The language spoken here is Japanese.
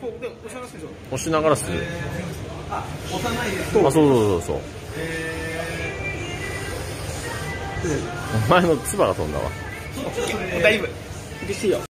押しながらする押しながらする。あ押さないで。あそうそうそうそう。えお前の唾が飛んだわ。ー、大丈夫。いしいよ。